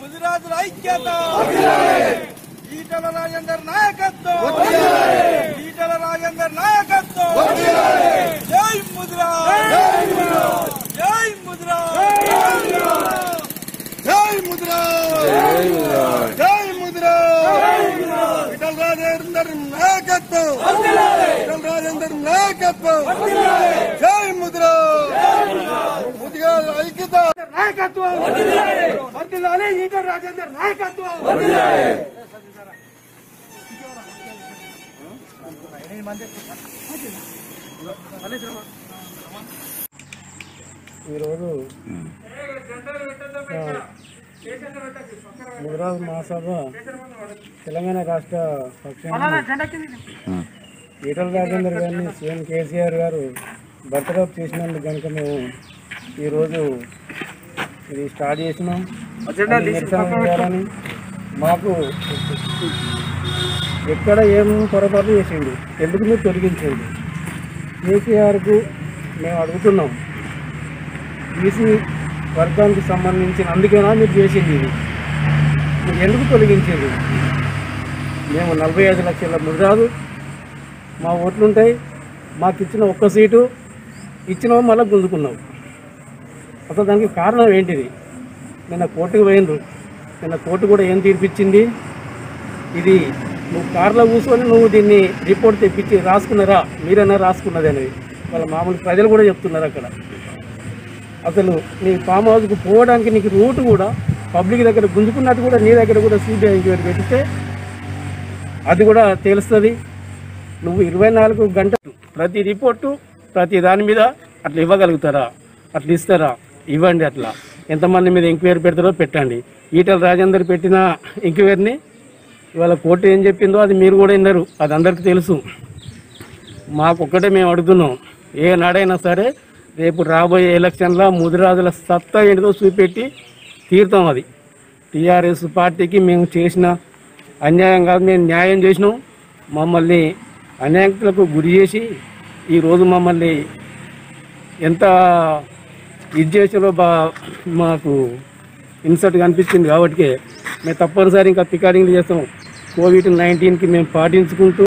గుజరాతుల ఐక్యత! ఈటల రాజేందర్ నాయకత్వం! ఈటల రాజేందర్ నాయకత్వం! జై ముద్రా జై ముద్రా జై ముద్రా జై ముద్రా ఈటల రాజేందర్ నాయకత్వం! ఈటల రాజేందర్ నాయకత్వం! జై ముద్రా ముదిరాజ్ ఐక్యత! నాయకత్వం! వర్ధిల్లాలి ఈటల రాజేందర్ నాయకత్వం! ఈరోజు ముదిరాజు మహాసభ తెలంగాణ రాష్ట్ర పక్షాన ఈటల రాజేందర్ గారిని సీఎం కేసీఆర్ గారు బర్త్డే చేసినందుకు కనుక మేము ఈరోజు ఇది స్టార్ట్ చేసినాం. చేయాలని మాకు ఎక్కడ ఏం పొరపాటు చేసిండు ఎందుకు మీరు తొలగించండి? కేసీఆర్కు మేము అడుగుతున్నాం. బీసీ వర్గానికి సంబంధించిన అందుకేనా మీరు చేసింది ఇది? మీరు ఎందుకు తొలగించేది మేము నలభై ఐదు లక్షల ముద్రాదు మా ఓట్లు ఉంటాయి మాకు ఇచ్చిన ఒక్క సీటు ఇచ్చినావు మళ్ళీ గుంజుకున్నావు అసలు దానికి కారణం ఏంటిది? నిన్న కోర్టుకు పోయిండ్రు. నిన్న కోర్టు కూడా ఏం తీర్పిచ్చింది? ఇది నువ్వు కారులో కూర్చొని నువ్వు దీన్ని రిపోర్ట్ తెప్పించి రాసుకున్నారా? మీరైనా రాసుకున్నది అనేది. వాళ్ళ మామూలు ప్రజలు కూడా చెప్తున్నారు అక్కడ. అసలు నీ ఫామ్ హౌస్కు పోవడానికి నీకు రూట్ కూడా పబ్లిక్ దగ్గర గుంజుకున్నట్టు కూడా నీ దగ్గర కూడా సిబిఐ ఎంక్వైరీ పెడితే అది కూడా తెలుస్తుంది. నువ్వు ఇరవై నాలుగు గంటలు ప్రతి రిపోర్టు ప్రతి దాని మీద అట్లా ఇవ్వగలుగుతారా? అట్లా ఇస్తారా? ఇవ్వండి అట్లా. ఎంతమంది మీద ఎంక్వైరీ పెడతారో పెట్టండి. ఈటల రాజేందర్ పెట్టిన ఎంక్వైరీని ఇవాళ కోర్టు ఏం చెప్పిందో అది మీరు కూడా విన్నారు. అది అందరికీ తెలుసు. మాకు ఒక్కటే మేము అడుగుతున్నాం. ఏ నాడైనా సరే రేపు రాబోయే ఎలక్షన్లో ముదిరాజుల సత్తా ఏంటిదో చూపెట్టి తీరుతాం అది. టీఆర్ఎస్ పార్టీకి మేము చేసిన అన్యాయం కాదు మేము న్యాయం చేసినాం. మమ్మల్ని అన్యాయకులకు గురి చేసి ఈరోజు మమ్మల్ని ఎంత ఇది బా మాకు ఇన్సర్ట్ కనిపించింది కాబట్టి మేము తప్పనిసరి ఇంకా పికారింగ్లు చేస్తాం. కోవిడ్ నైన్టీన్కి మేము పాటించుకుంటూ